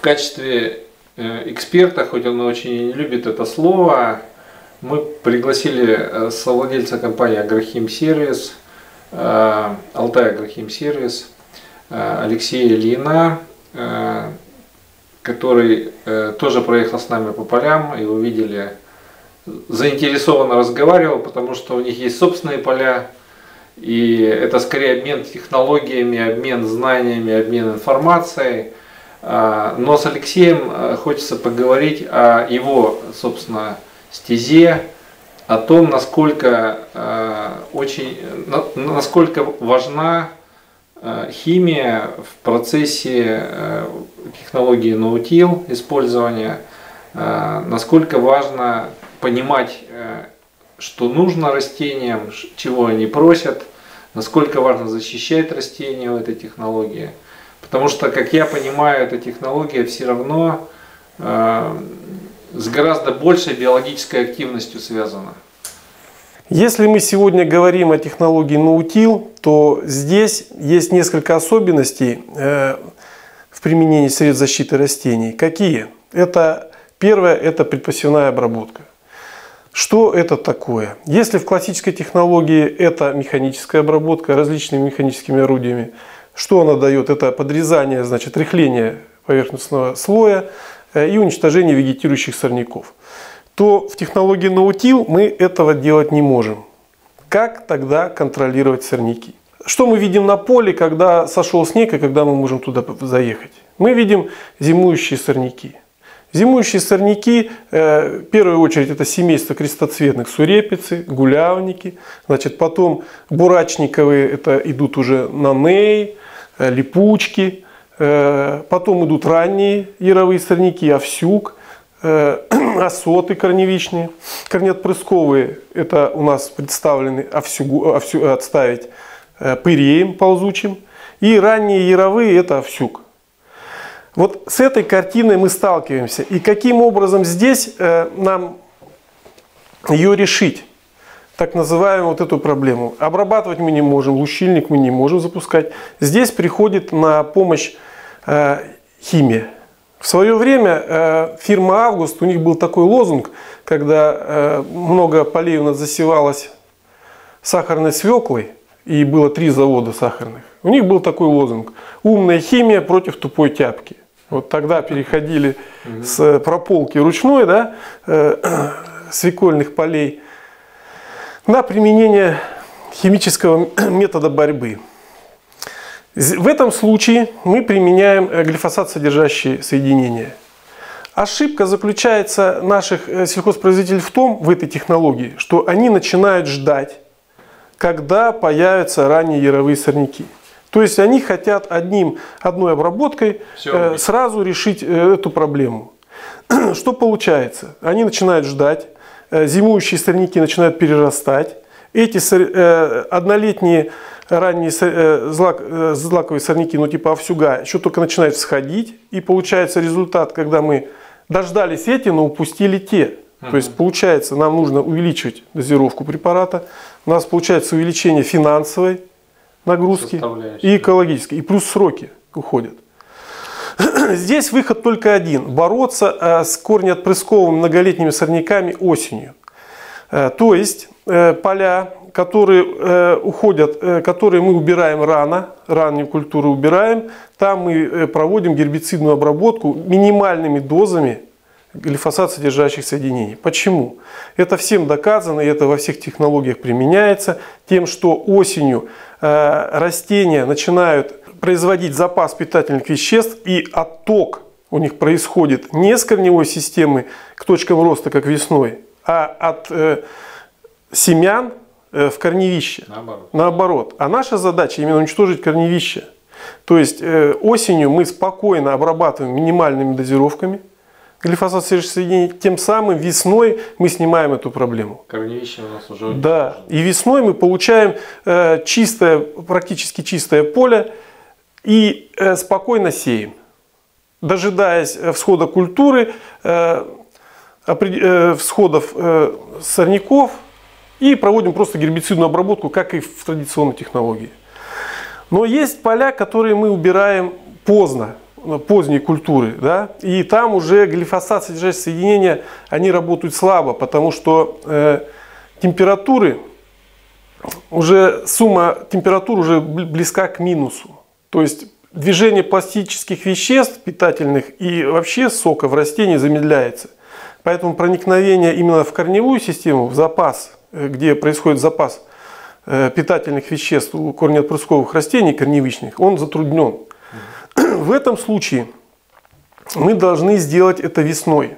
в качестве э, эксперта, хоть он очень не любит это слово, мы пригласили э, совладельца компании Агрохим Сервис, э, Алтай Агрохим Сервис, Алексея Лина, который тоже проехал с нами по полям, и увидели, заинтересованно разговаривал, потому что у них есть собственные поля, и это скорее обмен технологиями, обмен знаниями, обмен информацией. Но с Алексеем хочется поговорить о его, собственно, стезе, о том, насколько э, очень, насколько важна э, химия в процессе э, технологии наутил использования, э, насколько важно понимать, э, что нужно растениям, чего они просят, насколько важно защищать растения в этой технологии. Потому что, как я понимаю, эта технология все равно э, с гораздо большей биологической активностью связано. Если мы сегодня говорим о технологии наутил, то здесь есть несколько особенностей э, в применении средств защиты растений. Какие? Это первое – это предпосевная обработка. Что это такое? Если в классической технологии это механическая обработка различными механическими орудиями, что она дает? Это подрезание, значит, рыхление поверхностного слоя, Э, и уничтожение вегетирующих сорняков, то в технологии наутил мы этого делать не можем. Как тогда контролировать сорняки? Что мы видим на поле, когда сошел снег и когда мы можем туда заехать? Мы видим зимующие сорняки. Зимующие сорняки, э, в первую очередь, это семейство крестоцветных сурепицы, гулявники. Значит, потом бурачниковые, это идут уже наней, э, липучки. Э, потом идут ранние яровые сорняки, овсюк, осоты корневичные. Корнеотпрысковые – это у нас представлены овсюгу, овсю, отставить пыреем ползучим. И ранние яровые – это овсюк. Вот с этой картиной мы сталкиваемся. И каким образом здесь нам ее решить? так называемую вот эту проблему. Обрабатывать мы не можем, лущильник мы не можем запускать. Здесь приходит на помощь Э, химия. В свое время э, фирма «Август», у них был такой лозунг, когда э, много полей у нас засевалось сахарной свеклой, и было три завода сахарных. У них был такой лозунг «Умная химия против тупой тяпки». Вот тогда переходили с прополки ручной, да, свекольных полей на применение химического метода борьбы. В этом случае мы применяем э, глифосат, содержащие соединения. Ошибка заключается наших э, сельхозпроизводителей в том, в этой технологии, что они начинают ждать, когда появятся ранние яровые сорняки. То есть они хотят одним, одной обработкой Все, э, сразу решить эту проблему. Что получается? Они начинают ждать, зимующие сорняки начинают перерастать, эти однолетние ранние э, злак, э, злаковые сорняки, ну типа овсюга, еще только начинают всходить. И получается результат, когда мы дождались эти, но упустили те. То есть получается, нам нужно увеличивать дозировку препарата. У нас получается увеличение финансовой нагрузки и экологической. И плюс сроки уходят. Здесь выход только один. Бороться э, с корнеотпрысковыми многолетними сорняками осенью. То есть поля которые э, уходят, э, которые мы убираем рано, ранние культуры убираем, там мы э, проводим гербицидную обработку минимальными дозами глифосат содержащих соединений. Почему? Это всем доказано, и это во всех технологиях применяется, тем, что осенью э, растения начинают производить запас питательных веществ, и отток у них происходит не с корневой системы к точкам роста, как весной, а от э, семян Э, в корневище. Наоборот. Наоборот. А наша задача именно уничтожить корневище. То есть э, осенью мы спокойно обрабатываем минимальными дозировками глифосат соединений, тем самым весной мы снимаем эту проблему. Корневище у нас уже Да, и весной мы получаем э, чистое, практически чистое поле и спокойно сеем, дожидаясь всхода культуры, всходов сорняков, и проводим просто гербицидную обработку, как и в традиционной технологии. Но есть поля, которые мы убираем поздно. Поздней культуры, да, и там уже глифосат содержащие соединения, они работают слабо, потому что э, температуры, уже сумма температур уже близка к минусу. То есть движение пластических веществ питательных и вообще сока в растении замедляется. Поэтому проникновение именно в корневую систему, в запас, э, где происходит запас э, питательных веществ у корнеотпрысковых растений, корневичных, он затруднен. В этом случае мы должны сделать это весной.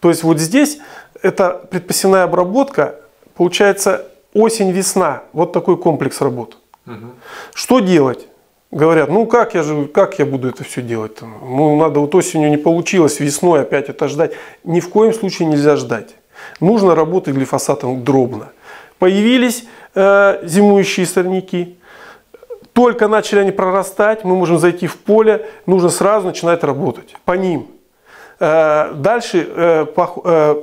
То есть вот здесь это предпосевная обработка, получается осень-весна. Вот такой комплекс работ. Угу. Что делать? Говорят, ну как я же, как я буду это все делать? -то? Ну надо вот осенью не получилось, весной опять это ждать. Ни в коем случае нельзя ждать. Нужно работать глифосатом дробно. Появились э, зимующие сорняки, только начали они прорастать, мы можем зайти в поле, нужно сразу начинать работать по ним. Э, дальше э, по, э,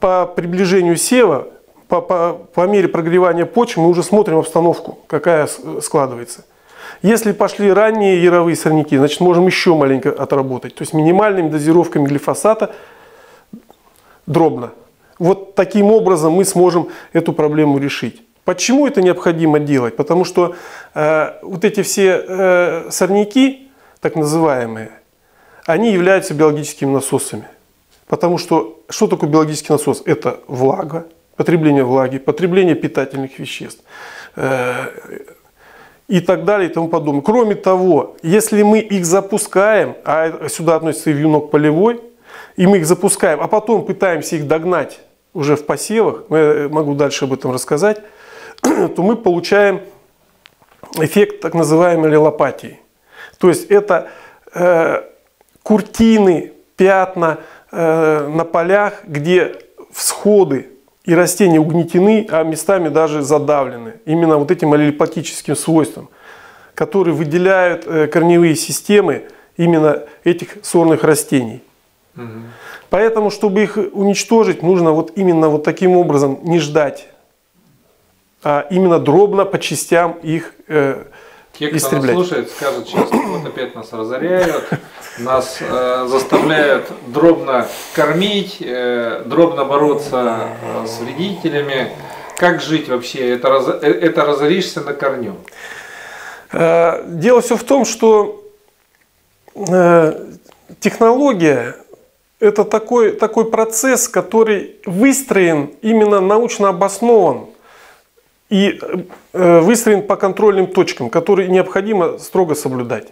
по приближению сева, по, по, по мере прогревания почвы мы уже смотрим обстановку, какая складывается. Если пошли ранние яровые сорняки, значит можем еще маленько отработать. То есть минимальными дозировками глифосата дробно. Вот таким образом мы сможем эту проблему решить. Почему это необходимо делать? Потому что э, вот эти все э, сорняки, так называемые, они являются биологическими насосами. Потому что что такое биологический насос? Это влага, потребление влаги, потребление питательных веществ. Э, и так далее и тому подобное. Кроме того, если мы их запускаем, а сюда относится и вьюнок полевой, и мы их запускаем, а потом пытаемся их догнать уже в посевах, я могу дальше об этом рассказать, то мы получаем эффект так называемой лилопатии. То есть это э, куртины, пятна э, на полях, где всходы и растения угнетены, а местами даже задавлены. Именно вот этим аллелопатическим свойством, которые выделяют э, корневые системы именно этих сорных растений. Угу. Поэтому, чтобы их уничтожить, нужно вот именно вот таким образом не ждать, а именно дробно по частям их э, те, кто нас слушает, скажут сейчас, вот опять нас разоряют, нас э, заставляют дробно кормить, э, дробно бороться э, с вредителями. Как жить вообще? Это, раз, э, это разоришься на корню. Э, дело все в том, что э, технология это такой, такой процесс, который выстроен именно научно обоснован и э, выстроен по контрольным точкам, которые необходимо строго соблюдать.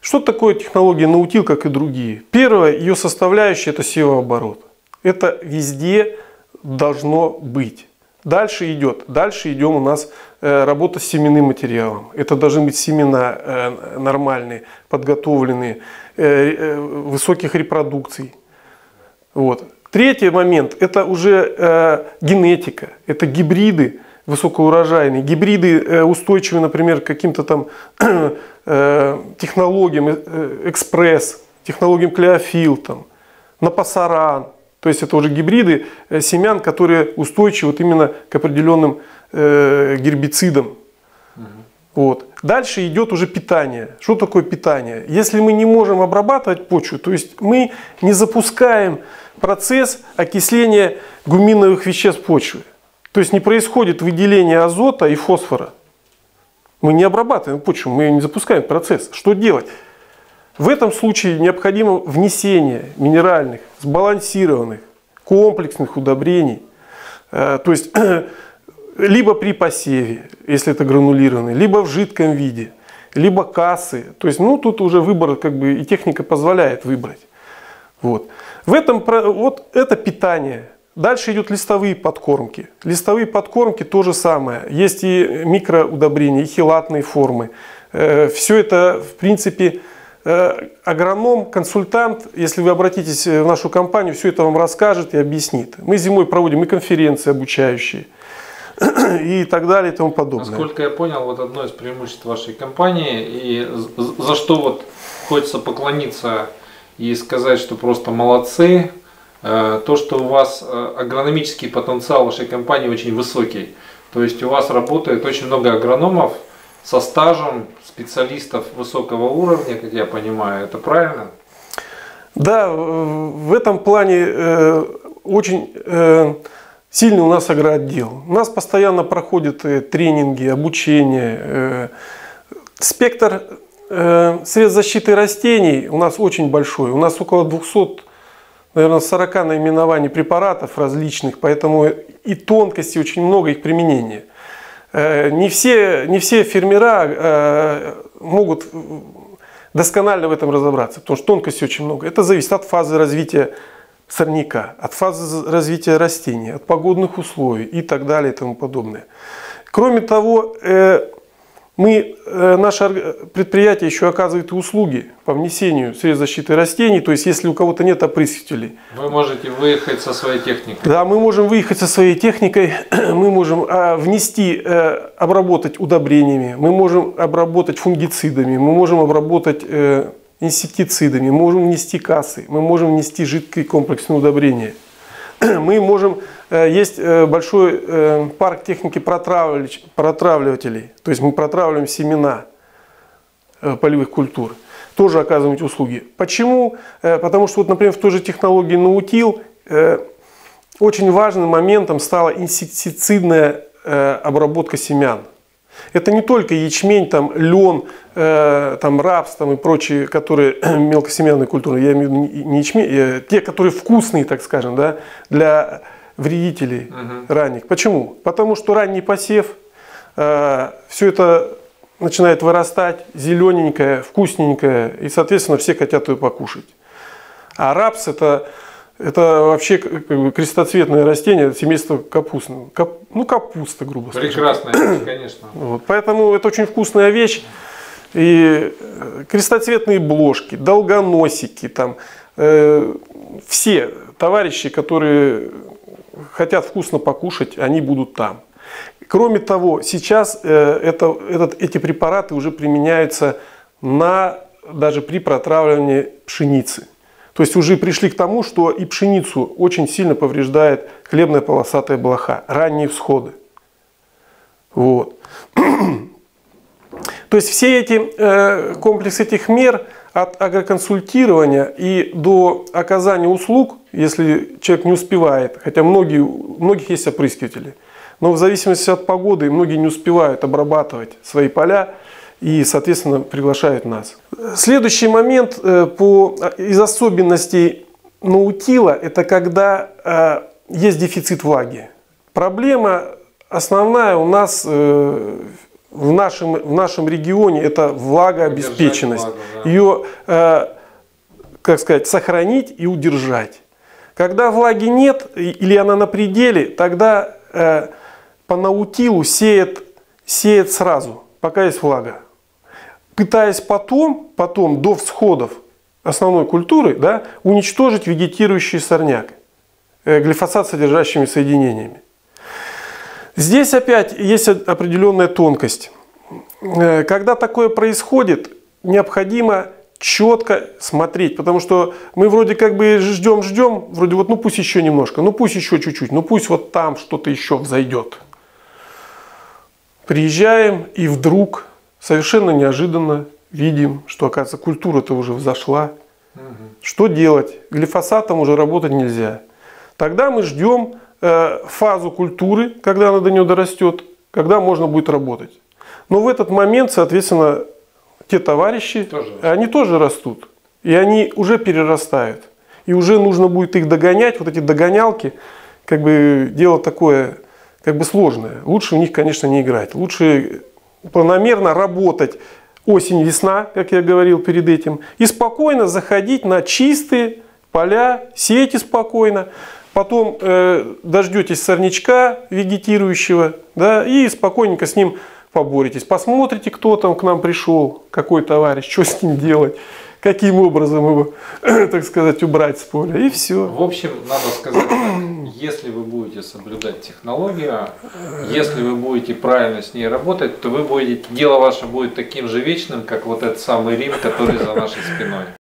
Что такое технология наутил, как и другие? Первая ее составляющая – это SEO-оборот. Это везде должно быть. Дальше идет, дальше идем у нас э, работа с семенным материалом. Это должны быть семена э, нормальные, подготовленные, высоких репродукций. Вот. Третий момент – это уже генетика, это гибриды, высокоурожайные, гибриды э, устойчивы, например, к каким-то там э, технологиям, э, экспресс, технологиям клеофил, там, напасаран. То есть это уже гибриды семян, которые устойчивы вот именно к определенным гербицидам. Вот. Дальше идет уже питание. Что такое питание? Если мы не можем обрабатывать почву, то есть мы не запускаем процесс окисления гуминовых веществ почвы. То есть не происходит выделение азота и фосфора. Мы не обрабатываем почву, мы не запускаем процесс. Что делать? В этом случае необходимо внесение минеральных, сбалансированных, комплексных удобрений. Э, то есть либо при посеве, если это гранулированный, либо в жидком виде, либо кассы. То есть, ну, тут уже выбор, как бы, и техника позволяет выбрать. Вот. В этом, вот это питание. Дальше идут листовые подкормки. Листовые подкормки то же самое. Есть и микроудобрения, и хилатные формы. Э, Все это, в принципе, э, агроном, консультант, если вы обратитесь в нашу компанию, все это вам расскажет и объяснит. Мы зимой проводим и конференции обучающие и так далее и тому подобное. Насколько я понял, вот одно из преимуществ вашей компании, и за что вот хочется поклониться и сказать, что просто молодцы, Э, то, что у вас э, агрономический потенциал вашей компании очень высокий. То есть у вас работает очень много агрономов со стажем специалистов высокого уровня, как я понимаю, это правильно? Да, в этом плане э, очень э, сильный у нас агроотдел. У нас постоянно проходят э, тренинги, обучение. Э, спектр э, средств защиты растений у нас очень большой. У нас около 200, наверное, 40 наименований препаратов различных, поэтому и тонкостей очень много их применения. Э, не все, не все фермера э, могут досконально в этом разобраться, потому что тонкостей очень много. Это зависит от фазы развития сорняка, от фазы развития растения, от погодных условий и так далее и тому подобное. Кроме того, э, мы, э, наше предприятие еще оказывает услуги по внесению средств защиты растений. То есть, если у кого-то нет опрыскивателей. Вы можете выехать со своей техникой. Да, мы можем выехать со своей техникой. Мы можем а, внести, э, обработать удобрениями. Мы можем обработать фунгицидами. Мы можем обработать э, инсектицидами. Мы можем внести кассы. Мы можем внести жидкие комплексные удобрения. Мы можем Э, есть э, большой э, парк техники протравливателей. То есть мы протравливаем семена полевых культур. Тоже оказываем эти услуги. Почему? Потому что, вот, например, в той же технологии наутил очень важным моментом стала инсектицидная обработка семян. Это не только ячмень, там, лен, э, там, рапс там, и прочие, которые мелкосемянные культуры, я имею в виду не ячмень, э, те, которые вкусные, так скажем, да, для вредителей угу. ранних. Почему? Потому что ранний посев, э, все это начинает вырастать, зелененькое, вкусненькое, и, соответственно, все хотят ее покушать. А рапс это, это вообще крестоцветное растение семейство капустного. Кап, ну, капуста, грубо говоря. Прекрасная конечно. Вот, поэтому это очень вкусная вещь. И э, крестоцветные бложки, долгоносики, там, э, все товарищи, которые хотят вкусно покушать, они будут там. Кроме того, сейчас э, это, этот, эти препараты уже применяются на, даже при протравливании пшеницы. То есть уже пришли к тому, что и пшеницу очень сильно повреждает хлебная полосатая блоха, ранние всходы. Вот. То есть все эти э, комплекс этих мер от агроконсультирования и до оказания услуг, если человек не успевает, хотя многие, у многих есть опрыскиватели, но в зависимости от погоды многие не успевают обрабатывать свои поля и, соответственно, приглашают нас. Следующий момент э, по, из особенностей наутила – это когда э, есть дефицит влаги. Проблема основная у нас э, в нашем, в нашем регионе это влагообеспеченность. Влагу, да. Ее, э, как сказать, сохранить и удержать. Когда влаги нет или она на пределе, тогда э, по наутилу сеет, сеет сразу, пока есть влага. Пытаясь потом, потом до всходов основной культуры да, уничтожить вегетирующий сорняк э, глифосат содержащими соединениями. Здесь опять есть определенная тонкость. Э, когда такое происходит, необходимо четко смотреть, потому что мы вроде как бы ждем, ждем, вроде вот ну пусть еще немножко, ну пусть еще чуть-чуть, ну пусть вот там что-то еще взойдет. Приезжаем и вдруг совершенно неожиданно видим, что оказывается культура-то уже взошла. Угу. Что делать? Глифосатом уже работать нельзя. Тогда мы ждем Э, фазу культуры, когда она до нее дорастет, когда можно будет работать. Но в этот момент, соответственно, те товарищи, тоже. они тоже растут. И они уже перерастают. И уже нужно будет их догонять, вот эти догонялки, как бы дело такое, как бы сложное. Лучше в них, конечно, не играть. Лучше планомерно работать осень-весна, как я говорил перед этим, и спокойно заходить на чистые поля, сейте спокойно потом э, дождетесь сорнячка вегетирующего, да, и спокойненько с ним поборетесь. Посмотрите, кто там к нам пришел, какой товарищ, что с ним делать, каким образом его, так сказать, убрать с поля, и все. В общем, надо сказать если вы будете соблюдать технологию, если вы будете правильно с ней работать, то вы будете, дело ваше будет таким же вечным, как вот этот самый Рим, который за нашей спиной.